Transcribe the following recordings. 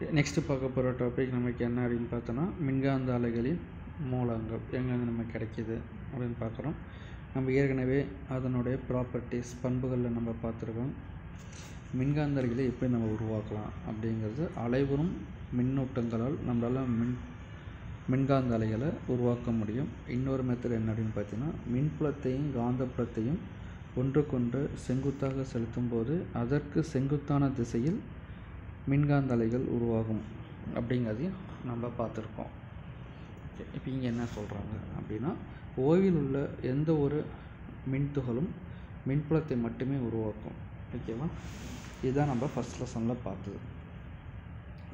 Next பார்க்க போகிற topic நமக்கு என்ன அப்படின்னு பார்த்தோன்னா மின்காந்த அலைகளின் மூலங்கள் எங்கெங்கே நமக்கு கிடைக்கிது அப்படின்னு பார்க்குறோம். நம்ம ஏற்கனவே அதனுடைய ப்ராப்பர்ட்டிஸ் பண்புகளில் நம்ம பார்த்துருக்கோம். மின்காந்த அலைகளை எப்படி நம்ம உருவாக்கலாம் அப்படிங்கிறது அலைவரும் மின்னூட்டங்களால் நம்மளால் மின் மின்காந்த அலைகளை உருவாக்க முடியும். இன்னொரு மெத்தட் என்ன அப்படின்னு பார்த்தீங்கன்னா மின்புலத்தையும் காந்தப்புலத்தையும் ஒன்றுக்கொன்று செங்குத்தாக செலுத்தும் போது அதற்கு செங்குத்தான திசையில் மின்காந்த அலைகள் உருவாகும் அப்படிங்கிறதையும் நம்ம பார்த்துருக்கோம். இப்போ இங்கே என்ன சொல்கிறாங்க அப்படின்னா ஓய்வில் உள்ள எந்த ஒரு மின்துகளும் மின்புலத்தை மட்டுமே உருவாக்கும். ஓகேவா? இதுதான் நம்ம ஃபஸ்ட் லெசனில் பார்த்தது.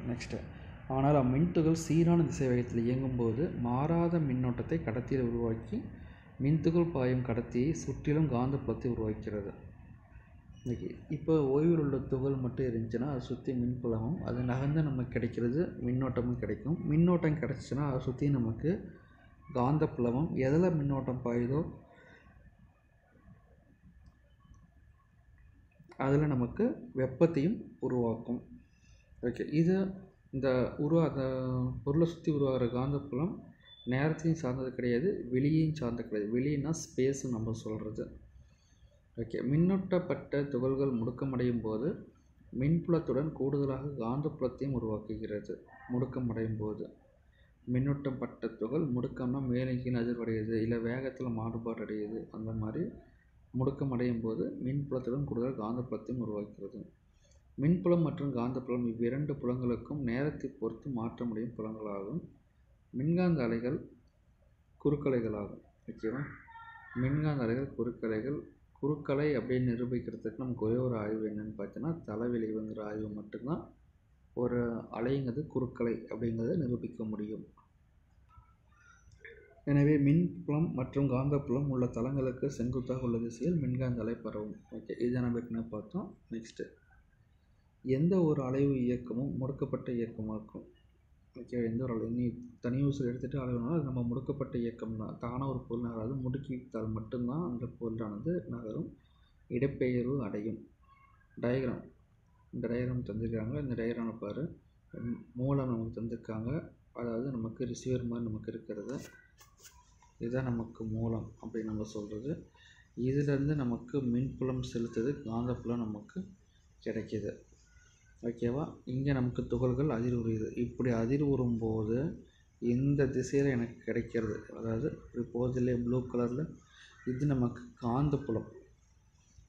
நெக்ஸ்ட்டு ஆனால் அம்மின்துகள் சீரான திசை வேகத்தில் இயங்கும்போது மாறாத மின்னோட்டத்தை கடத்தியில் உருவாக்கி மின்துகள் பாயும் கடத்தியை சுற்றிலும் காந்தப்புலத்தை உருவாக்கிறது. ஓகே இப்போ ஓய்வில் உள்ள துகள் மட்டும் இருந்துச்சுன்னா அதை சுற்றி மின்புலமும் அது நகர்ந்து நமக்கு கிடைக்கிறது மின்னோட்டமும் கிடைக்கும். மின்னோட்டம் கிடச்சிச்சின்னா அதை சுற்றி நமக்கு காந்த புலமும் எதில் மின்னோட்டம் பாயுதோ அதில் நமக்கு வெப்பத்தையும் உருவாக்கும். ஓகே இது இந்த உருவா அந்த பொருளை சுற்றி உருவாகிற காந்தப்புலம் நேரத்தையும் சார்ந்தது கிடையாது வெளியையும் சார்ந்தது கிடையாது. வெளியினா ஸ்பேஸ் நம்ம சொல்கிறது ஓகே. மின்னூட்டப்பட்ட துகள்கள் முடுக்கமடையும் போது மின்புலத்துடன் கூடுதலாக காந்தப்புலத்தையும் உருவாக்குகிறது. முடுக்கமடையும் போது. மின்னூட்டம் பட்ட துகள் முடுக்கம்னா மேலே கீழே அதிர்வடையுது இல்லை வேகத்தில் மாறுபாடு அடையுது அந்த மாதிரி முடுக்கமடையும் போது மின்புலத்துடன் கூடுதல் காந்தப்புலத்தையும் உருவாக்குகிறது. மின்புலம் மற்றும் காந்தப்புலம் இவ்விரண்டு புலங்களுக்கும் நேரத்தை பொறுத்து மாற்ற முடியும் புலங்களாகும். மின்காந்த அலைகள் குறுக்கலைகளாகும். ஓகேவா? மின்காந்த அலைகள் குறுக்கலைகள் குருக்கலை அப்படின்னு நிரூபிக்கிறதுக்கு நமக்கு ஒரே ஒரு ஆய்வு என்னென்னு பார்த்தீங்கன்னா தலைவிளைவுங்கிற ஆய்வு மட்டும்தான் ஒரு அலைங்கிறது குறுக்கலை அப்படிங்கிறத நிரூபிக்க முடியும். எனவே மின்புலம் மற்றும் காந்தப்புலம் உள்ள தளங்களுக்கு செங்குத்தாக உள்ள திசையில் மின்காந்த அலை பரவும். ஓகே இதை நம்ம ஏற்கனவே பார்த்தோம். நெக்ஸ்ட்டு எந்த ஒரு அலைவு இயக்கமும் முடக்கப்பட்ட இயக்கமாக இருக்கும். எந்த ஒரு நீ தனி ஊசல் எடுத்துகிட்டு அலைவுனாலும் அது நம்ம முடுக்கப்பட்ட இயக்கம் தான். தானாக ஒரு பொருள் நகராது. முடுக்கி விட்டால் மட்டும்தான் அந்த பொருளானது நகரும். இடப்பெயர்வு அடையும். டயக்ராம் இந்த டயக்ராம் தந்திருக்காங்க. இந்த டயக்ராமை பாரு. மூலம் நமக்கு தந்திருக்காங்க. அதாவது நமக்கு ரிசீவர் மாதிரி நமக்கு இருக்கிறது. இதுதான் நமக்கு மூலம் அப்படின்னு நம்ம சொல்கிறது இதிலேருந்து நமக்கு மின்புலம் செலுத்துது. காந்தப்புலம் நமக்கு கிடைக்கிது. ஓகேவா? இங்கே நமக்கு துகள்கள் அதிர்வுறுது இப்படி அதிர்வுறும் போது இந்த திசையில் எனக்கு கிடைக்கிறது? அதாவது இப்போதிலே ப்ளூ கலரில் இது நமக்கு காந்த புலம்.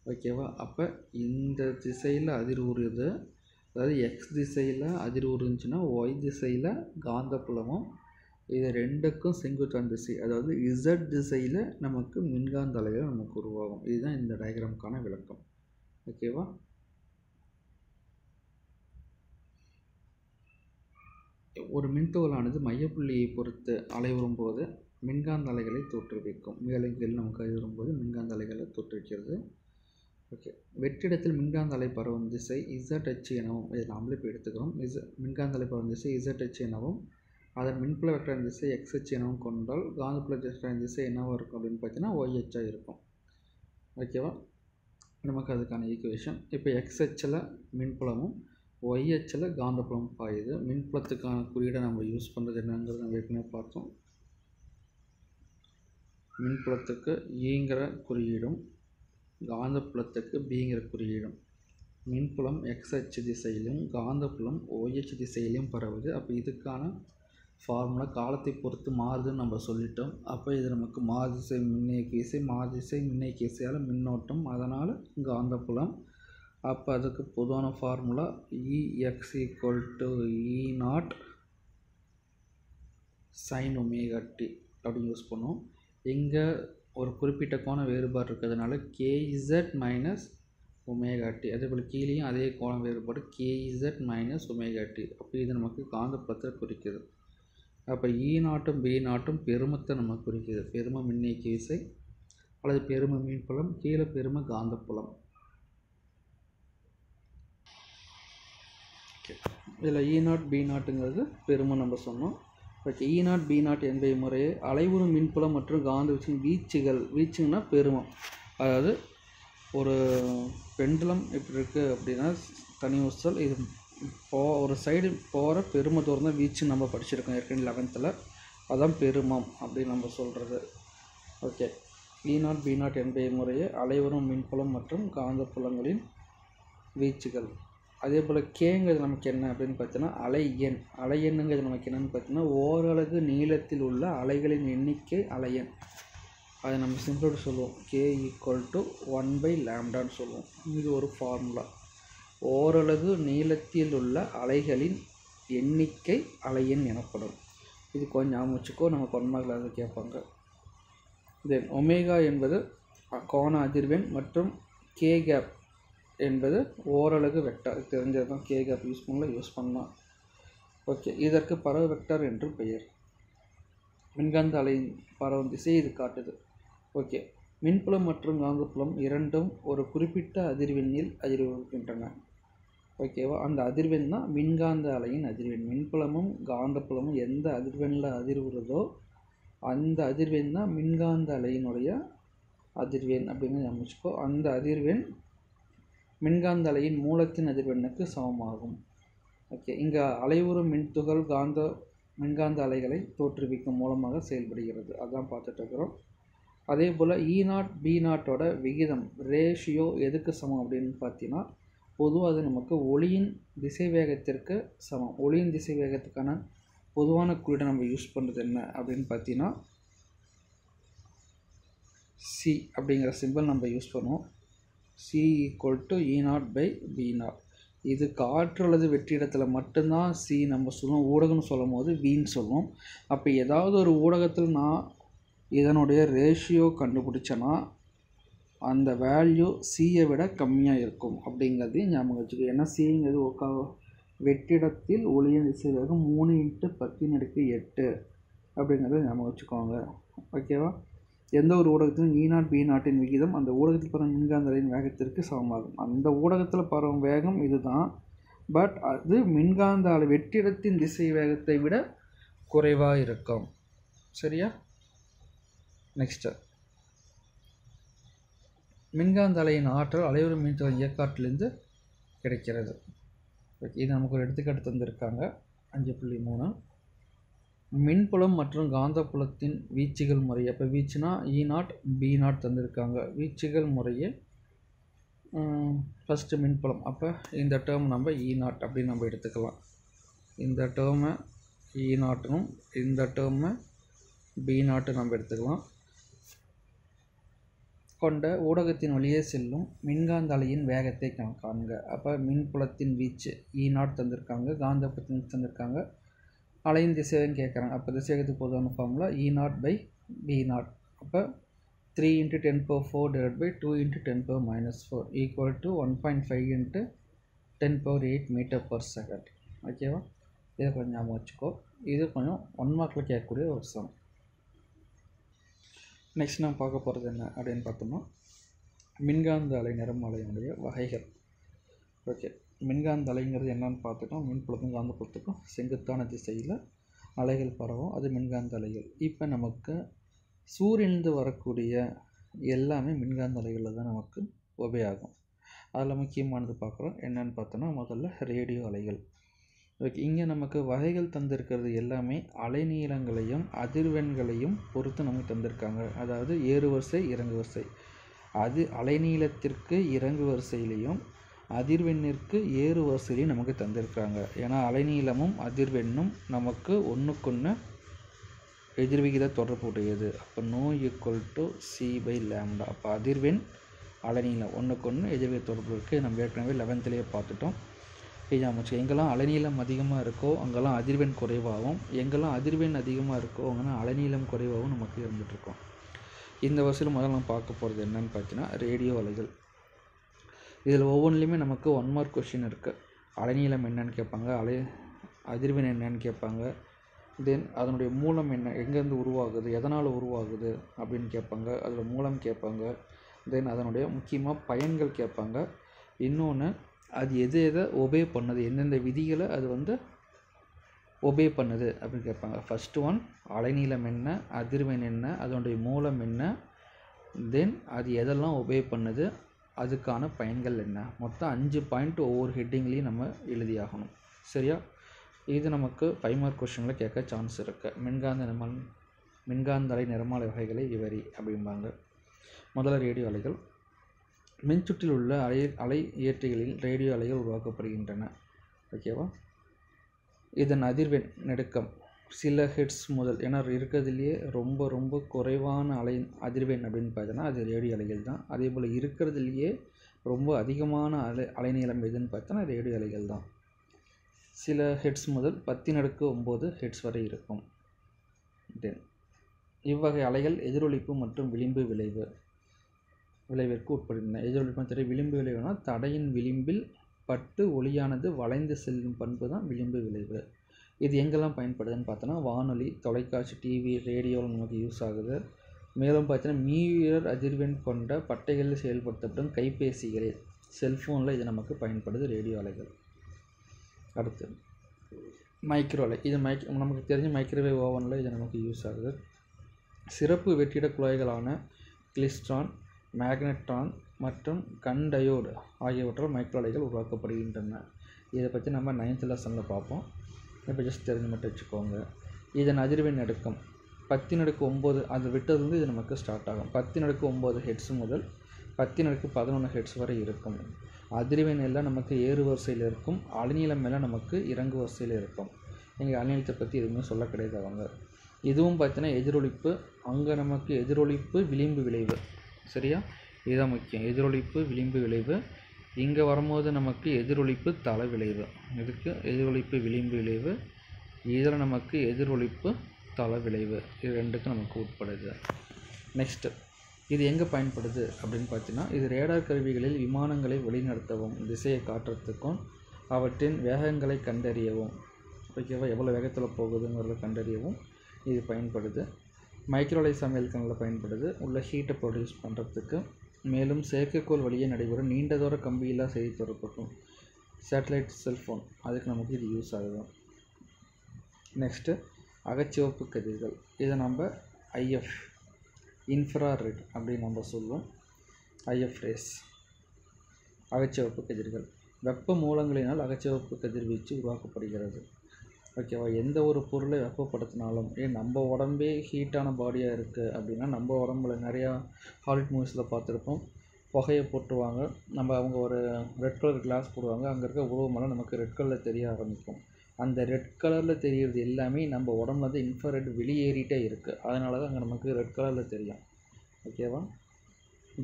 ஓகேவா? அப்போ இந்த திசையில் அதிர்வுறுது அதாவது எக்ஸ் திசையில் அதிர்வுறுந்துச்சுன்னா ஒய் திசையில் காந்தப்புலமும் இது ரெண்டுக்கும் செங்குத்தான திசை. அதாவது இசட் திசையில் நமக்கு மின்காந்த அலைகள் நமக்கு உருவாகும். இதுதான் இந்த டயக்ராமுக்கான விளக்கம். ஓகேவா? ஒரு மின்துகளானது மையப்புள்ளியை பொறுத்து அலைவுறும் போது மின்காந்த அலைகளை தோற்றுவிக்கும். மேலும் கீழ் நமக்கு அலைவுறும் போது மின்காந்த அலைகளை தோற்றுவிக்கிறது. ஓகே. வெற்றிடத்தில் மின்காந்த அலை பரவும் திசை இசட் அச்சு எனவும் இதை நாமளே இப்போ எடுத்துக்கிறோம். இச மின்காந்த அலை பரவும் திசை இசட் அச்சு எனவும் அதன் மின்புல வெக்டரின் திசை எக்ஸ் அச்சு எனவும் கொண்டால் காந்தப்புல வெக்டரின் திசை என்னவாக இருக்கும் அப்படின்னு பார்த்தீங்கன்னா ஒய் அச்சாக இருக்கும். ஓகேவா? நமக்கு அதுக்கான ஈக்குவேஷன் இப்போ எக்ஸ் அச்சில் மின்புலமும் ஒய் அச்சில் காந்தப்புலம் பாயுது. மின்புலத்துக்கான குறியீடை நம்ம யூஸ் பண்ணுறது என்னங்கிறது நம்ம ஏற்கனவே பார்த்தோம். மின்புலத்துக்கு e ஈங்கிற குறியீடும் காந்தப்புலத்துக்கு பிங்கிற குறியீடும். மின்புலம் எக்ஸ் அச்சு திசையிலும் காந்தப்புலம் ஒய்ஹெச் திசையிலையும் பரவுது. அப்போ இதுக்கான ஃபார்முலா காலத்தை பொறுத்து மாறுதுன்னு நம்ம சொல்லிட்டோம். அப்போ இது நமக்கு மாதிசை மின்னியக்கு இசை மாதிசை மின்னியக்கு இசையால் மின்னோட்டம். அதனால் காந்தப்புலம் அப்போ அதுக்கு பொதுவான formula E x equal to E naught sine omega t அப்படின்னு யூஸ் பண்ணுவோம். இங்கே ஒரு குறிப்பிட்ட கோண வேறுபாடு இருக்கிறதுனால கேஇசட் மைனஸ் ஒமேகா டி அதே போல் கீழேயும் அதே கோண வேறுபாடு கேஇசட் மைனஸ் ஒமேகா டி அப்போ இது நமக்கு காந்தப்புலத்தை குறிக்குது. அப்போ இ நாட்டும் பி நாட்டும் பெருமத்தை நம்ம குறிக்குது. பெரும மின்னியக்கு விசை அல்லது பெரும மீன்புலம் கீழே பெரும காந்தப்புலம். இதில் இ நாட் பி நாட்டுங்கிறது பெருமை நம்ம சொன்னோம். Okay E naught B naught என்பது முறையே அலைவுறும் மின்புலம் மற்றும் காந்த வீச்சின் வீச்சுகள். வீச்சுங்கன்னா பெருமம் அதாவது ஒரு பெண்டுலம் எப்படி இருக்குது அப்படின்னா தனி ஊசல். இது போ ஒரு சைடு போகிற பெரும தூரம் தான் வீச்சு நம்ம படிச்சிருக்கோம் ஏற்கனவே லெவன்த்தில் அதான் பெருமம் அப்படின்னு நம்ம சொல்கிறது okay E naught B naught என்பது முறையே அலைவரும் மின்புலம் மற்றும் காந்தப்புலங்களின் வீச்சுகள். அதே போல் கேங்கிறது நமக்கு என்ன அப்படின்னு பார்த்தீங்கன்னா அலை எண். அலை எண்ணுங்கிறது நமக்கு என்னன்னு பார்த்தோன்னா ஓரலகு நீளத்தில் உள்ள அலைகளின் எண்ணிக்கை அலையெண் அதை நம்ம சிம்பிளோட சொல்லுவோம். K equal to one by லேம்டான்னு சொல்லுவோம். இது ஒரு ஃபார்முலா ஓரலகு நீளத்தில் உள்ள அலைகளின் எண்ணிக்கை அலையெண் எனப்படும். இது கொஞ்சம் ஞாபகம் வச்சுக்கோ நம்ம கொன்மார்க்கில் அதை கேட்பாங்க. தென் ஒமேகா என்பது கோண அதிர்வெண் மற்றும் கே கேப் என்பது ஓரலகு வெக்டார் தெரிஞ்சது தான் கே கேப் யூஸ் பண்ணல யூஸ் பண்ணலாம். ஓகே இதற்கு பரவ வெக்டார் என்று பெயர். மின்காந்த அலையின் பரவும் திசை இது காட்டுது. ஓகே மின்புலம் மற்றும் காந்தப்புலம் இரண்டும் ஒரு குறிப்பிட்ட அதிர்வெண்ணில் அதிர்வகின்றன ஓகேவா அந்த அதிர்வெண் தான் மின்காந்த அலையின் அதிர்வெண். மின்புலமும் காந்தப்புலமும் எந்த அதிர்வெண்ணில் அதிர்வுறதோ அந்த அதிர்வெண் தான் மின்காந்த அலையினுடைய அதிர்வெண். அப்படின்னு அமைச்சுக்கோ அந்த அதிர்வெண் மின்காந்த அலையின் மூலத்தின் அதிர்வெண்ணுக்கு சமமாகும். ஓகே இங்கே அலைவுறும் மின்துகள் காந்த மின்காந்த அலைகளை தோற்றுவிக்கும் மூலமாக செயல்படுகிறது. அதான் பார்த்துட்டு இருக்கிறோம். அதே போல் இ நாட் பி நாட்டோட விகிதம் ரேஷியோ எதுக்கு சமம் அப்படின்னு பார்த்தீங்கன்னா பொதுவாக அது நமக்கு ஒளியின் திசை வேகத்திற்கு சமம். ஒளியின் திசை வேகத்துக்கான பொதுவான குறியீடை நம்ம யூஸ் பண்ணுறது என்ன அப்படின்னு பார்த்தீங்கன்னா சி அப்படிங்கிற சிம்பிள் நம்ம யூஸ் பண்ணுவோம். C equal to E naught by B naught இது காற்று அல்லது வெற்றிடத்தில் மட்டும்தான் சி நம்ம சொல்லுவோம் ஊடகம்னு சொல்லும் போது வின்னு சொல்லுவோம் அப்போ ஏதாவது ஒரு ஊடகத்தில் நான் இதனுடைய ரேஷியோ கண்டுபிடிச்சேன்னா அந்த வேல்யூ சியை விட கம்மியாக இருக்கும் அப்படிங்கிறதையும் ஞாபகம் வச்சுக்கோ. ஏன்னா சிங்கிறது ஒக்கா வெற்றிடத்தில் ஒளியின் திசை வேகம் மூணு இன்ட்டு பத்தின் அடுக்கு எட்டு அப்படிங்கிறத ஞாபகம் வச்சுக்கோங்க. ஓகேவா? எந்த ஒரு ஊடகத்திலும் இ நாட் பி நாட்டின் விகிதம் அந்த ஊடகத்தில் பரவும் மின்காந்த அலையின் வேகத்திற்கு சமமாகும். அந்த ஊடகத்தில் பரவும் வேகம் இதுதான். பட் அது மின்காந்த அலை வெற்றிடத்தின் திசை வேகத்தை விட குறைவாக இருக்கும். சரியா? நெக்ஸ்ட்டு மின்காந்த அலையின் ஆற்றல் அலைவரும் மின்துறை இயக்காட்டிலிருந்து கிடைக்கிறது. ஓகே இது நமக்கு ஒரு எடுத்துக்காட்டு தந்திருக்காங்க. அஞ்சு புள்ளி மூணு. மின்புலம் மற்றும் காந்தப்புலத்தின் வீச்சுகள் முறை. அப்போ வீச்சுனா இ நாட் பி நாட் தந்திருக்காங்க. வீச்சுகள் முறையே ஃபஸ்ட்டு மின்புலம். அப்போ இந்த டேர்ம் நம்ம e இ நாட் அப்படின்னு நம்ம எடுத்துக்கலாம். இந்த டேர்மை இ நாட்டும் இந்த டேர்மை பி நாட்டு நம்ம எடுத்துக்கலாம். கொண்ட ஊடகத்தின் வழியே செல்லும் மின்காந்த அலையின் வேகத்தை கா- காண்க. அப்போ மின்புலத்தின் வீச்சு e இ நாட் தந்திருக்காங்க காந்தப்புலத்தின் தந்திருக்காங்க. அலையின் திசைவேகம் கேட்குறாங்க அப்போ திசையகத்துக்கு பொதுவான formula E naught by B naught அப்போ three into ten power four divide by two into ten power minus four equal to one point five into ten power eight metre per second ஓகேவா இதை கொஞ்சம் ஞாபகம் வச்சுக்கோ. இது கொஞ்சம் one மார்க்கில் கேட்கக்கூடிய ஒரு சம் நெக்ஸ்ட் நான் பார்க்க போகிறது என்ன அப்படின்னு பார்த்தோம்னா மின்காந்த அலை நிறமாலையினுடைய வகைகள். ஓகே மின்காந்த அலைங்கிறது என்னன்னு பார்த்துட்டோம். மின்புலத்துக்கும் காந்தப்புலத்துக்கும் செங்குத்தான திசையில் அலைகள் பரவும். அது மின்காந்த அலைகள் இப்போ நமக்கு சூரியனிலிருந்து வரக்கூடிய எல்லாமே மின்காந்த அலைகளில் தான் நமக்கு உபயோகம். அதில் முக்கியமானது பார்க்குறோம். என்னன்னு பார்த்தோன்னா முதல்ல ரேடியோ அலைகள். ஓகே இங்கே நமக்கு வகைகள் தந்திருக்கிறது எல்லாமே அலைநீளங்களையும் அதிர்வெண்களையும் பொறுத்து நமக்கு தந்திருக்காங்க. அதாவது ஏறு வரிசை இறங்கு வரிசை. அது அலைநீளத்திற்கு இறங்கு வரிசையிலையும் அதிர்வெண்ணிற்கு ஏறு வரிசையிலையும் நமக்கு தந்திருக்காங்க ஏன்னா அலைநீளமும் அதிர்வெண்ணும் நமக்கு ஒன்றுக்கொன்று எதிர்விகித தொடர்புடையது அப்போ nu equal to C by lambda அப்போ அதிர்வெண் அலைநீளம் ஒன்றுக்கொன்று எதிர்விகித தொடர்பு இருக்குது நம்ம ஏற்கனவே லெவன்த்துலேயே பார்த்துட்டோம். இது அமைச்சு எங்கெல்லாம் அலைநீளம் அதிகமாக இருக்கோ அங்கெல்லாம் அதிர்வெண் குறைவாகவும் எங்கெல்லாம் அதிர்வெண் அதிகமாக இருக்கோ அங்கெல்லாம் அலைநீளம் குறைவாகவும் நமக்கு இருந்துகிட்ருக்கோம் இந்த வருஷத்தில் முதல்ல நம்ம பார்க்க போகிறது என்னென்னு பார்த்தீங்கன்னா ரேடியோ அலைகள். இதில் ஒவ்வொன்றுலையுமே நமக்கு ஒன் மார்க் கொஷின் இருக்குது அலைநீளம் என்னன்னு கேட்பாங்க அலை அதிர்வெண் என்னன்னு கேட்பாங்க. தென் அதனுடைய மூலம் என்ன எங்கேருந்து உருவாகுது எதனால் உருவாகுது அப்படின்னு கேட்பாங்க. அதில் மூலம் கேட்பாங்க. தென் அதனுடைய முக்கியமாக பயன்கள் கேட்பாங்க. இன்னொன்று அது எது எதை ஒபே பண்ணுது எந்தெந்த விதிகளை அது வந்து ஒபே பண்ணுது அப்படின்னு கேட்பாங்க. ஃபஸ்ட்டு ஒன் அலைநீளம் என்ன அதிர்வெண் என்ன அதனுடைய மூலம் என்ன தென் அது எதெல்லாம் ஒபே பண்ணுது அதுக்கான பயன்கள் என்ன? மொத்தம் அஞ்சு பாயிண்ட் ஒவ்வொரு ஹெட்டிங்லேயும் நம்ம எழுதியாகணும். சரியா? இது நமக்கு ஃபைவ் மார்க் கொஷனில் கேட்க சான்ஸ் இருக்குது மின்காந்த நிமல் மின்காந்த அலை நிறமாலை வகைகளை விவரி அப்படிம்பாங்க. முதல்ல ரேடியோ அலைகள். மின்சுற்றில் உள்ள அலை அலை இயற்றிகளில் ரேடியோ அலைகள் உருவாக்கப்படுகின்றன. ஓகேவா இதன் அதிர்வெண் நெடுக்கம். சில ஹெட்ஸ் முதல் ஏன்னா இருக்கிறதுலையே ரொம்ப ரொம்ப குறைவான அலை அதிர்வெண் அப்படின்னு பார்த்தோன்னா அது ரேடியோ அலைகள் தான். அதே போல் இருக்கிறதுலையே ரொம்ப அதிகமான அலை அலைநீளம் எதுன்னு பார்த்தோன்னா ரேடியோ அலைகள் தான். சில ஹெட்ஸ் முதல் பத்தின் அடுக்கு ஒம்பது ஹெட்ஸ் வரை இருக்கும். தென் இவ்வகை அலைகள் எதிரொலிப்பு மற்றும் விளிம்பு விளைவு விளைவிற்கு உட்படுகின்றன. எதிரொலிப்பு தெரியும் விளிம்பு விளைவுனா தடையின் விளிம்பில் பட்டு ஒளியானது வளைந்து செல்லும் பண்பு தான் விளிம்பு விளைவு. இது எங்கெல்லாம் பயன்படுதுன்னு பார்த்தோன்னா வானொலி தொலைக்காட்சி டிவி ரேடியோவில் நமக்கு யூஸ் ஆகுது. மேலும் பார்த்தீங்கன்னா மீயர் அதிர்வெண் கொண்ட பட்டைகளில் செயல்படுத்தப்படும் கைபேசிகளில் செல்ஃபோனில் இது நமக்கு பயன்படுது ரேடியோ அலைகள். அடுத்து மைக்ரோ அலை. இது மைக் நமக்கு தெரிஞ்ச மைக்ரோவேவ் ஓவனில் இது நமக்கு யூஸ் ஆகுது. சிறப்பு வெற்றிட குழாய்களான கிளிஸ்ட்ரான் மேக்னட்ரான் மற்றும் கண்டயோடு ஆகியவற்றால் மைக்ரோ அலைகள் உருவாக்கப்படுகின்றன. இதை பற்றி நம்ம நைன்த் லெசனில் பார்ப்போம். இப்போ ஜஸ்ட் தெரிஞ்சு மட்டும் வச்சுக்கோங்க. இதன் அதிர்வெண் நடுக்கம் பத்து நடுக்கு ஒம்பது அது விட்டதுலேருந்து இது நமக்கு ஸ்டார்ட் ஆகும். பத்து நடுக்கு ஒம்பது ஹெட்ஸ் முதல் பத்தி நடுக்கு பதினொன்று ஹெட்ஸ் வரை இருக்கும். அதிர்வெண் எல்லாம் நமக்கு ஏறு வரிசையில் இருக்கும். அலைநீளம் எல்லாம் நமக்கு இறங்கு வரிசையில் இருக்கும். எங்கள் அலைநீளத்தை பற்றி எதுவுமே சொல்ல கிடையாது அவங்க. இதுவும் பார்த்தீங்கன்னா எதிரொலிப்பு அங்கே நமக்கு எதிரொலிப்பு விளிம்பு விளைவு. சரியா? இதுதான் முக்கியம். எதிரொலிப்பு விளிம்பு விளைவு இங்கே வரும்போது நமக்கு எதிரொலிப்பு தலை விளைவு இதுக்கு எதிரொலிப்பு விளிம்பு விளைவு. இதில் நமக்கு எதிரொலிப்பு தலை விளைவு இது ரெண்டுக்கும் நமக்கு உட்படுது. நெக்ஸ்ட்டு இது எங்கே பயன்படுது அப்படின்னு பார்த்தீங்கன்னா இது ரேடார் கருவிகளில் விமானங்களை வழிநடத்தவும் திசையை காட்டுறதுக்கும் அவற்றின் வேகங்களை கண்டறியவும். ஓகேவா? எவ்வளோ வேகத்தில் போகுதுங்கிறத கண்டறியவும் இது பயன்படுது. மைக்ரோலை சமையலுக்கு நல்லா பயன்படுது. உள்ள ஹீட்டை ப்ரொடியூஸ் பண்ணுறதுக்கு மேலும் செயற்கைக்கோள் வழியே நடைபெறும் நீண்ட தூர கம்பியில்லா செய்தி தொடர்புக்கும் சேட்டலைட் செல்ஃபோன் அதுக்கு நமக்கு இது யூஸ் ஆகுது நெக்ஸ்ட்டு அகச்சிவப்பு கதிர்கள். இதை நம்ம ஐஎஃப் இன்ஃப்ராரெட் அப்படின்னு நம்ம சொல்லுவோம். ஐஎஃப் ரேஸ் அகச்சிவப்பு கதிர்கள். வெப்ப மூலங்களினால் அகச்சிவப்பு கதிர்வீச்சு உருவாக்கப்படுகிறது. ஓகேவா? எந்த ஒரு பொருளை வெப்பப்படுத்தினாலும் ஏன் நம்ம உடம்பே ஹீட்டான பாடியாக இருக்குது அப்படின்னா நம்ம உடம்புல நிறையா ஹாலிவுட் மூவிஸில் பார்த்துருப்போம். புகையை போட்டுருவாங்க. நம்ம அவங்க ஒரு ரெட் கலர் கிளாஸ் போடுவாங்க. அங்கே இருக்க உருவமெல்லாம் நமக்கு ரெட் கலரில் தெரிய ஆரம்பிக்கும். அந்த ரெட் கலரில் தெரிகிறது எல்லாமே நம்ம உடம்புல வந்து இன்ஃப்ராரெட் வெளியேறிட்டே இருக்குது அதனால தான் அங்கே நமக்கு ரெட் கலரில் தெரியும். ஓகேவா?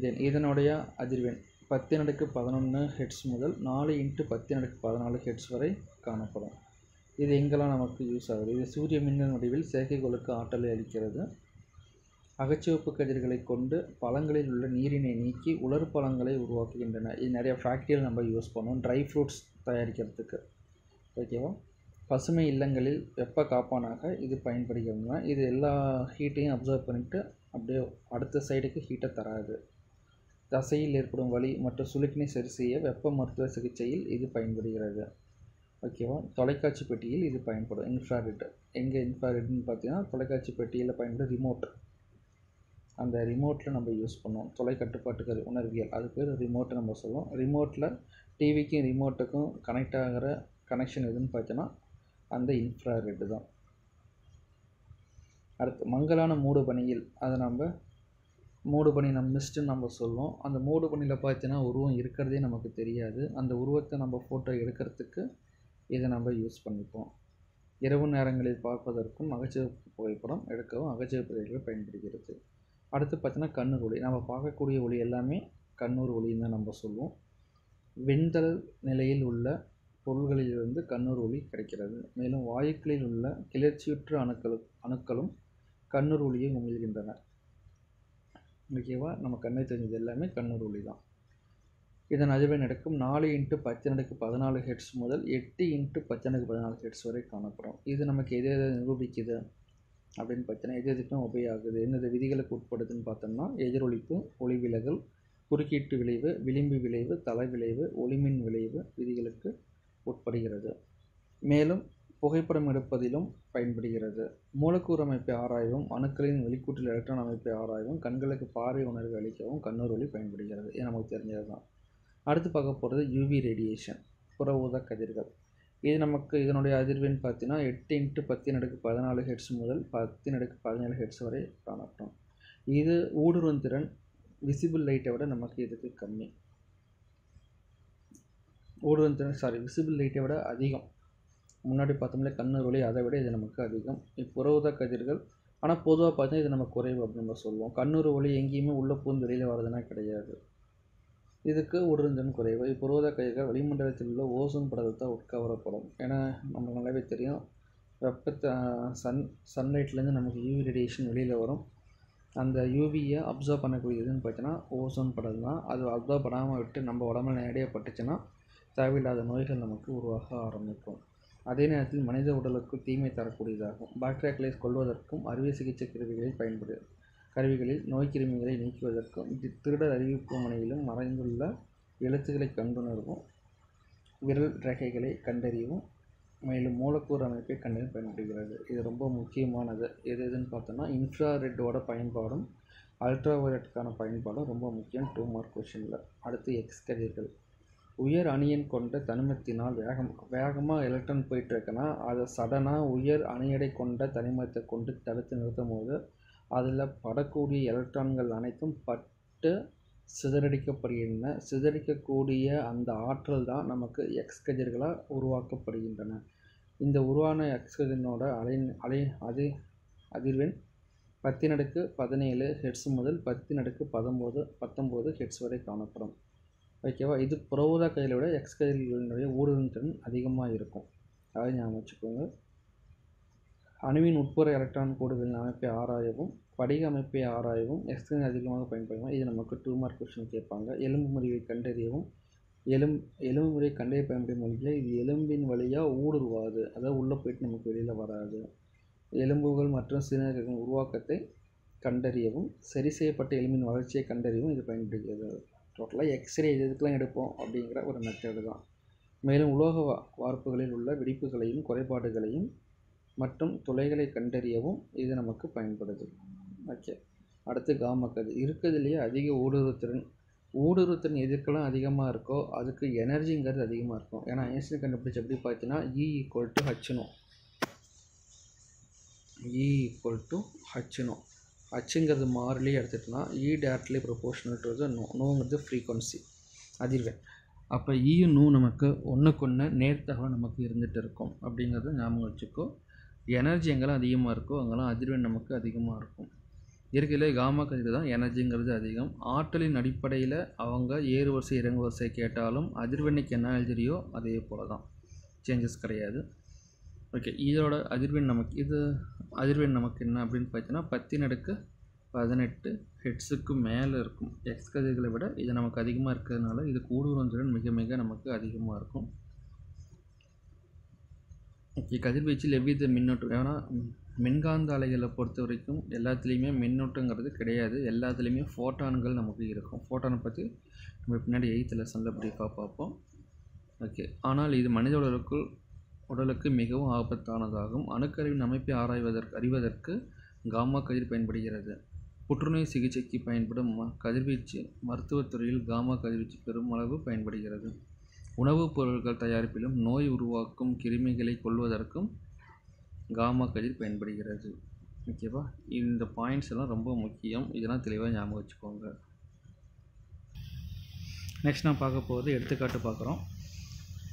தென் இதனுடைய அதிர்வெண் பத்து நடுக்கு பதினொன்று ஹெட்ஸ் முதல் நாலு இன்ட்டு பத்து நடுக்கு பதினாலு ஹெட்ஸ் வரை காணப்படும். இது எங்கெல்லாம் நமக்கு யூஸ் ஆகுது? இது சூரிய மின்னல் வடிவில் செயற்கைக்கோளுக்கு ஆற்றலை அளிக்கிறது. அகச்சிவப்பு கதிர்களை கொண்டு பழங்களில் உள்ள நீரினை நீக்கி உலர் பழங்களை உருவாக்குகின்றன. இது நிறைய ஃபேக்ட்ரியில் நம்ம யூஸ் பண்ணுவோம். ட்ரை ஃப்ரூட்ஸ் தயாரிக்கிறதுக்கு. ஓகேவா பசுமை இல்லங்களில் வெப்ப காப்பானாக இது பயன்படுகிறதுனா இது எல்லா ஹீட்டையும் அப்சர்வ் பண்ணிவிட்டு அப்படியே அடுத்த சைடுக்கு ஹீட்டை தராது. தசையில் ஏற்படும் வலி மற்றும் சுளுக்கினை சரி செய்ய வெப்ப மருத்துவ சிகிச்சையில் இது பயன்படுகிறது. ஓகேவா? தொலைக்காட்சி பெட்டியில் இது பயன்படும். இன்ஃப்ராரெட் எங்கே இன்ஃப்ராரெட்னு பார்த்தீங்கன்னா தொலைக்காட்சி பெட்டியில் பயன்படும் ரிமோட் அந்த ரிமோட்டில் நம்ம யூஸ் பண்ணுவோம். தொலை கட்டுப்பாட்டுக்கு உணர்வியல். அது பேர் ரிமோட்டை நம்ம சொல்லுவோம். ரிமோட்டில் டிவிக்கும் ரிமோட்டுக்கும் கனெக்ட் ஆகிற கனெக்ஷன் எதுன்னு பார்த்தோன்னா அந்த இன்ஃப்ராரெட்டு தான். அடுத்து மங்கலான மூடு பணியில் அதை நம்ம மூடு பனி நம்ம மிஸ்ட்டுன்னு நம்ம சொல்லுவோம். அந்த மூடு பனியில் பார்த்தீங்கன்னா உருவம் இருக்கிறதே நமக்கு தெரியாது. அந்த உருவத்தை நம்ம ஃபோட்டோ எடுக்கிறதுக்கு இதை நம்ம யூஸ் பண்ணிப்போம். இரவு நேரங்களில் பார்ப்பதற்கும் அகச்சிவப்பு புகைப்படம் எடுக்கவும் அகச்சிவப்பு ரேடியோ பயன்படுகிறது. அடுத்து பார்த்தீங்கன்னா கண்ணூர் ஒளி. நம்ம பார்க்கக்கூடிய ஒளி எல்லாமே கண்ணூர் ஒளின்னு தான் நம்ம சொல்லுவோம். வெண்தல் நிலையில் உள்ள பொருள்களிலிருந்து கண்ணூர் ஒளி கிடைக்கிறது. மேலும் வாயுக்களில் உள்ள கிளர்ச்சியுற்ற அணுக்கள் அணுக்களும் கண்ணூர் ஒளியை உமிழ்கின்றன. ஓகேவா நம்ம கண்ணை தெரிஞ்சது எல்லாமே கண்ணூர் ஒளி தான் இதன் அதிர்வெண் எடுக்கும் நாலு இன்ட்டு பத்து பதினாலு ஹெட்ஸ் முதல் எட்டு இன்ட்டு பத்தனுக்கு பதினாலு ஹெட்ஸ் வரை காணப்படும். இது நமக்கு எது எதை நிரூபிக்குது அப்படின்னு பார்த்தீங்கன்னா எது எதுக்கும் உபயோகாகுது என்னது விதிகளுக்கு உட்படுதுன்னு பார்த்தோம்னா எதிரொலிப்பு ஒளி விலகல் குறுக்கீட்டு விளைவு விளிம்பு விளைவு தலை விளைவு ஒளிமின் விளைவு விதிகளுக்கு உட்படுகிறது. மேலும் புகைப்படம் எடுப்பதிலும் பயன்படுகிறது. மூலக்கூறு அமைப்பை ஆராயவும் அணுக்களின் வெளிக்கூட்டில் எலக்ட்ரான் அமைப்பை ஆராயவும் கண்களுக்கு பார்வை உணர்வு அளிக்கவும் கண்ணூர் ஒளி பயன்படுகிறது. இது நமக்கு தெரிஞ்சது தான் அடுத்து பார்க்க போகிறது யூவி ரேடியேஷன் புற ஊதா கதிர்கள். இது நமக்கு இதனுடைய அதிர்வெண் பார்த்தீங்கன்னா எட்டு இன்ட்டு பத்து நடுக்கு பதினாலு ஹெட்ஸ் முதல் பத்து நடுக்கு பதினேழு ஹெட்ஸ் வரை காணப்படும். இது ஊடுருவும் திறன் விசிபிள் லைட்டை விட நமக்கு இதுக்கு கம்மி. ஊடுருவும் திறன் சாரி விசிபிள் லைட்டை விட அதிகம். முன்னாடி பார்த்தோம்ல கண்ணூர் ஒளி அதை விட இது நமக்கு அதிகம். புறவுத கதிர்கள் ஆனால் பொதுவாக பார்த்தீங்கன்னா இது நம்ம குறைவு அப்படின்னு நம்ம சொல்லுவோம். கண்ணூர் ஒளி எங்கேயுமே உள்ளே பூந்து வெளியில் வர்றதுனா கிடையாது. இதுக்கு ஊடுருந்தன் குறைவு. புறவுத கதிர்கள் வளிமண்டலத்தில் உள்ள ஓசோன் படலத்தை உட்கவரப்படும். ஏன்னா நமக்கு நல்லாவே தெரியும். வெப்பத்தை சன் சன்லைட்லேருந்து நமக்கு யூவி ரேடியேஷன் வெளியில் வரும். அந்த யூவியை அப்சர்வ் பண்ணக்கூடியதுன்னு பார்த்தீங்கன்னா ஓசோன் படல் தான். அது அப்சர்வ் பண்ணாமல் விட்டு நம்ம உடம்புல நேரடியாக பட்டுச்சுன்னா தேவையில்லாத நோய்கள் நமக்கு உருவாக ஆரம்பிக்கும். அதே நேரத்தில் மனித உடலுக்கு தீமை தரக்கூடியதாகும். பாக்டீரியாக்களை கொள்வதற்கும் அறுவை சிகிச்சை கருவிகளில் பயன்படுது கருவிகளில் நோய்க்கிருமிகளை நீக்குவதற்கும் நீக்குவதற்கும் திருடர் அறிவிப்பு முனையிலும் மறைந்துள்ள எழுத்துக்களை கண்டுணர்வும் விரல் ரேகைகளை கண்டறியவும் மேலும் மூலக்கூறு அமைப்பை கண்டறிய பயன்படுகிறது. இது ரொம்ப முக்கியமானது. எது எதுன்னு பார்த்தோன்னா இன்ஃப்ராரெட்டோட பயன்பாடும் அல்ட்ரா வயலட்டுக்கான பயன்பாடும் ரொம்ப முக்கியம். டூ மார்க் கொஷினில் அடுத்து எக்ஸ் கதிர்கள். உயர் அணியன் கொண்ட தனிமத்தினால் வேகம் வேகமாக எலக்ட்ரான் போயிட்டுருக்குன்னா அதை சடனாக உயர் அணியடை கொண்ட தனிமத்தை கொண்டு தடுத்து நிறுத்தும் போது அதில் படக்கூடிய எலக்ட்ரான்கள் அனைத்தும் பட்டு சிதறடிக்கப்படுகின்றன. சிதறடிக்கக்கூடிய அந்த ஆற்றல் தான் நமக்கு எக்ஸ் கதிர்களாக உருவாக்கப்படுகின்றன. இந்த உருவான எக்ஸ் கதிரினோட அலை அலை அதி அதிர்வெண் பத்தினடுக்கு பதினேழு ஹெட்ஸ் முதல் பத்தினடுக்கு பத்தொம்போது பத்தொம்போது ஹெட்ஸ் வரை காணப்படும். ஓகேவா இது புறவுதா கையில் விட எக்ஸ் கதிர்களினுடைய ஊடுருவும் திறன் அதிகமாக இருக்கும். அதை ஞாபகம் வச்சுக்கோங்க. அணுவின் உட்புற எலக்ட்ரான் கூடுகளின் அமைப்பை ஆராயவும் படிக அமைப்பை ஆராயவும் எக்ஸ்ரே அதிகமாக பயன்படுத்தலாம் இது நமக்கு டூ மார்க் கொஸ்டின் கேட்பாங்க. எலும்பு முறிவை கண்டறியவும் எலும் எலும்பு முறையை கண்டறிய பயன்படும் வழியில் இது எலும்பின் வழியாக ஊடுருவாது. அதாவது உள்ளே போயிட்டு நமக்கு வெளியில் வராது. எலும்புகள் மற்றும் சிறுநீரகங்களின் உருவாக்கத்தை கண்டறியவும் சரி செய்யப்பட்ட எலும்பின் வளர்ச்சியை கண்டறியவும் இது பயன்படுகிறது. டோட்டலாக எக்ஸ்ரே எதுக்கெலாம் எடுப்போம் அப்படிங்கிற ஒரு மெத்தடு தான். மேலும் உலோக வா வார்ப்புகளில் உள்ள வெடிப்புகளையும் குறைபாடுகளையும் மற்றும் துளைகளை கண்டறியவும் இது நமக்கு பயன்படுது. ஓகே அடுத்து காமக்கது. இருக்கிறதுலையே அதிக ஊடுருவத்திறன் ஊடுருவத்திறன் எதுக்கெல்லாம் அதிகமாக இருக்கோ அதுக்கு எனர்ஜிங்கிறது அதிகமாக இருக்கும். ஏன்னா ஐன்ஸ்டீன் கண்டுபிடிச்ச எப்படி பார்த்தீங்கன்னா E e equal to h nu E e equal to h nu ஹச்சுங்கிறது மாறிலே எடுத்துட்டோம்னா இ டேரக்ட்லி ப்ரொபோஷனல் நோ. நோங்கிறது ஃப்ரீக்வன்சி அதிர்வெண். அப்போ ஈயும் e நூ நமக்கு ஒன்றுக்கு ஒன்று நேர்த்தகவல் நமக்கு இருந்துகிட்டு இருக்கும். அப்படிங்கிறத ஞாபகம் வச்சுக்கோ. எனர்ஜி எங்கெல்லாம் அதிகமாக இருக்கோ அங்கெல்லாம் அதிர்வெண் நமக்கு அதிகமாக இருக்கும். இயற்கையிலே காமா கதிர் தான் எனர்ஜிங்கிறது அதிகம். ஆற்றலின் அடிப்படையில் அவங்க ஏறு வரிசை இறங்கு வரிசை கேட்டாலும் அதிர்வெண்ணுக்கு என்ன எழுதிரியோ அதே போல் தான் சேஞ்சஸ் கிடையாது. ஓகே இதோட அதிர்வெண் நமக்கு இது அதிர்வெண் நமக்கு என்ன அப்படின்னு பார்த்தீங்கன்னா பத்தின் அடுக்கு பதினெட்டு ஹெட்ஸுக்கு மேலே இருக்கும். எக்ஸ் கதிர்களை விட இது நமக்கு அதிகமாக இருக்கிறதுனால இது கூடுதல் திறன் மிக மிக நமக்கு அதிகமாக இருக்கும். கதிர்வீச்சில் எவ்வித மின்னோட்டம் ஏன்னா மின்காந்த அலைகளை பொறுத்த வரைக்கும் எல்லாத்துலேயுமே மின்னோட்டங்கிறது கிடையாது. எல்லாத்துலேயுமே ஃபோட்டான்கள் நமக்கு இருக்கும். ஃபோட்டானை பற்றி நம்ம பின்னாடி எயித்து லெசனில் ப்ரீஃபாக பார்ப்போம். ஓகே. ஆனால் இது மனித உடலுக்குள் உடலுக்கு மிகவும் ஆபத்தானதாகும். அணுக்கருவின் அமைப்பை ஆராய்வதற்கு அறிவதற்கு காமா கதிர் பயன்படுகிறது. புற்றுநோய் சிகிச்சைக்கு பயன்படும் ம- கதிர்வீச்சு மருத்துவத்துறையில் காமா கதிர்வீச்சு பெருமளவு பயன்படுகிறது. உணவுப் பொருட்கள் தயாரிப்பிலும் நோய் உருவாக்கும் கிருமிகளை கொல்வதற்கும் காமா கதிர் பயன்படுகிறது. ஓகேவா? இந்த பாயிண்ட்ஸ் எல்லாம் ரொம்ப முக்கியம். இதெல்லாம் தெளிவாக ஞாபகம் வச்சுக்கோங்க. நெக்ஸ்ட் நான் பார்க்க போகிறது எடுத்துக்காட்டு பார்க்குறோம்.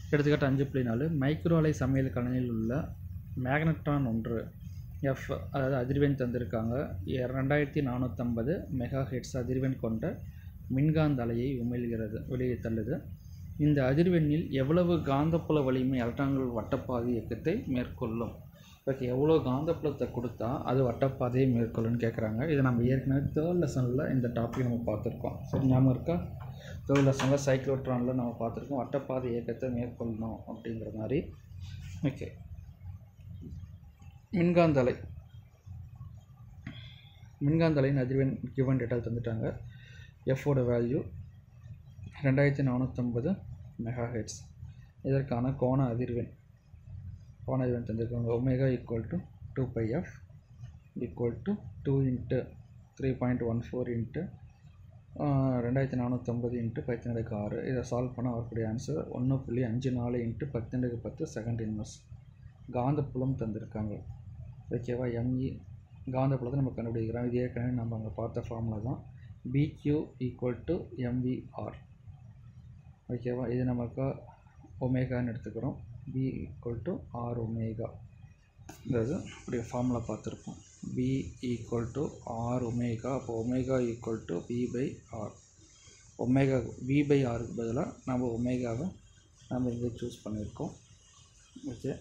எடுத்துக்காட்டு அஞ்சு புள்ளி நாலு. மைக்ரோ அலை சமையல் கலனில் உள்ள மேக்னட்ரான் ஒன்று எஃப் அதாவது அதிர்வெண் தந்திருக்காங்க. ரெண்டாயிரத்தி நானூற்றம்பது மெகா ஹெட்ஸ் அதிர்வெண் கொண்ட மின்காந்த அலையை உமிழ்கிறது வெளியே தள்ளுது. இந்த அதிர்வெண்ணில் எவ்வளவு காந்தப்புல வலிமை எலக்ட்ரான்கள் வட்டப்பாதை இயக்கத்தை மேற்கொள்ளும்? ஓகே எவ்வளோ காந்தப்புலத்தை கொடுத்தா அது வட்டப்பாதையை மேற்கொள்ளும்னு கேட்குறாங்க இதை நம்ம ஏற்கனவே தேர்ட் லெசனில் இந்த டாபிக் நம்ம பார்த்துருக்கோம். சரி ஞாபகம் இருக்கா? தேர்ட் லெசனில் சைக்ளோட்ரானில் நம்ம பார்த்துருக்கோம் வட்டப்பாதை இயக்கத்தை மேற்கொள்ளணும் அப்படிங்கிற மாதிரி. ஓகே மின்காந்தலை. மின்காந்தலையின் மின்காந்த அதிர்வெண் கிவன் டேட்டா தந்துட்டாங்க. எஃபோட வேல்யூ ரெண்டாயிரத்தி நானூற்றம்பது மெகா ஹெட்ஸ் இதற்கான கோண அதிர்வெண். கோண அதிர்வெண் தந்திருக்காங்க omega equal to two pi f equal to two into three point one four into ரெண்டாயிரத்தி நானூற்றம்பது இன்ட்டு பத்தினடுக்கு ஆறு. இதை சால்வ் பண்ண வரக்கூடிய ஆன்சர் ஒன்று புள்ளி அஞ்சு நாலு இன்ட்டு பத்தினடுக்கு பத்து செகண்ட் இன்வர்ஸ் காந்தப்புலம் தந்திருக்காங்க. ஓகேவா எம்இ காந்தப்புலத்தை நம்ம கண்டுபிடிக்கிறோம். இது ஏற்கனவே நம்ம அங்கே பார்த்த ஃபார்முலா தான். பிக்யூ ஈக்குவல் டு எம்விஆர் ஓகேவா இது நமக்கு ஒமேகான்னு எடுத்துக்கிறோம். P equal to R omega. அதாவது இப்படி ஃபார்முலா பார்த்துருப்போம். P equal to R omega. அப்போ omega equal to P by R omega P by ஆருக்கு பதிலாக நம்ம ஒமேகாவை நம்ம இங்கே சூஸ் பண்ணியிருக்கோம். ஓகே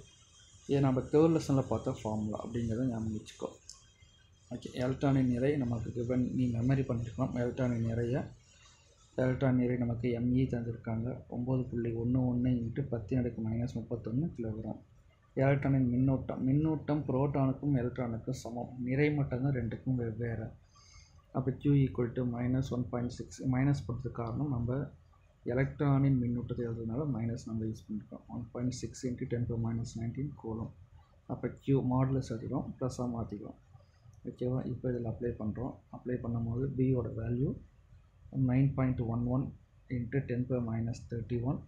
இதை நம்ம தேர்ட் லெசனில் பார்த்த ஃபார்முலா அப்படிங்கிறத ஞாபகம் வச்சுக்கோ. ஓகே எலக்ட்ரானின் நிறை நமக்கு கிவன் நீ மெமரி பண்ணியிருக்கணும் எலக்ட்ரானின் நிறைய எலக்ட்ரான் நிறை நமக்கு எம்இ தந்திருக்காங்க. ஒம்பது புள்ளி ஒன்று ஒன்று இன்ட்டு பத்து அடுக்கு மைனஸ் முப்பத்தொன்று கிலோகிராம் எலக்ட்ரானின் மின்னோட்டம். மின்னோட்டம் புரோட்டானுக்கும் எலக்ட்ரானுக்கும் சமம். நிறை மட்டும் தான் ரெண்டுக்கும் வெவ்வேறு. அப்போ Q equal to minus one point six minus பண்ணுறதுக்கு காரணம் நம்ம எலக்ட்ரானின் மின்னூட்டத்தை எழுதுறதுனால மைனஸ் நம்ம யூஸ் பண்ணியிருக்கோம் one point six into ten to minus nineteen coulomb. அப்போ க்யூ மாடலஸ் எழுதுகிறோம் ப்ளஸ்ஸாக மாற்றிக்கிறோம் ஓகேவா இப்போ இதில் அப்ளை பண்ணுறோம் அப்ளை பண்ணும்போது பியோட value nine point one one into ten power minus thirty one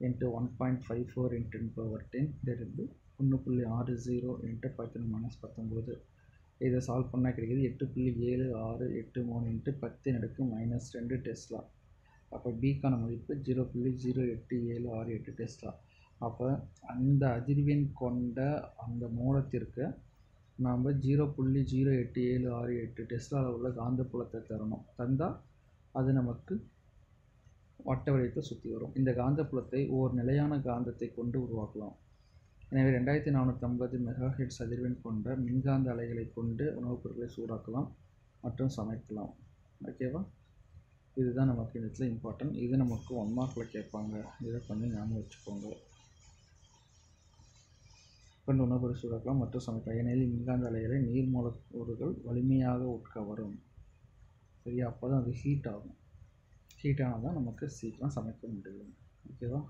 into one point five four into ten power ten இருந்து ஒன்று புள்ளி ஆறு ஜீரோ இன்ட்டு பத்து மைனஸ் பத்தொம்போது இதை சால்வ் பண்ணால் கிடைக்கிது எட்டு புள்ளி ஏழு ஆறு எட்டு மூணு இன்ட்டு பத்து நடுக்கு மைனஸ் ரெண்டு டெஸ்லா. அப்போ பிக்கான மதிப்பு ஜீரோ புள்ளி ஜீரோ எட்டு ஏழு ஆறு எட்டு டெஸ்லா. அப்போ அந்த அதிர்வெண் கொண்ட அந்த மூலத்திற்கு நாம் ஜீரோ புள்ளி ஜீரோ எட்டு ஏழு ஆறு எட்டு டெஸ்லாவில் உள்ள காந்தப்புலத்தை தரணும். தந்தால் அது நமக்கு வட்ட வடிவத்தை சுற்றி வரும். இந்த காந்தப்புலத்தை ஓர் நிலையான காந்தத்தை கொண்டு உருவாக்கலாம். எனவே ரெண்டாயிரத்தி நானூற்றம்பது மெகா ஹெட்ஸ் அதிர்வெண் கொண்ட மின்காந்த அலைகளை கொண்டு உணவுப் பொருட்களை சூடாக்கலாம் மற்றும் சமைக்கலாம். ஓகேவா இதுதான் நமக்கு இந்த இடத்துல இம்பார்ட்டன்ட் இது நமக்கு ஒன் மார்க்கில் கேட்பாங்க. இதை கொஞ்சம் ஞாபகம் வச்சுக்கோங்க. கொண்டு உணவு பொருள் சூடாக்கலாம் மற்றும் சமைக்கலாம். ஏனெனில் மின்காந்த அலைகளை நீர் மூலக்கூறுகள் வலிமையாக உட்கவரும். சரியா அப்போ தான் அது ஹீட் ஆகும். ஹீட் ஆனால் தான் நமக்கு சீக்கிரம் சமைக்க முடியும். ஓகேவா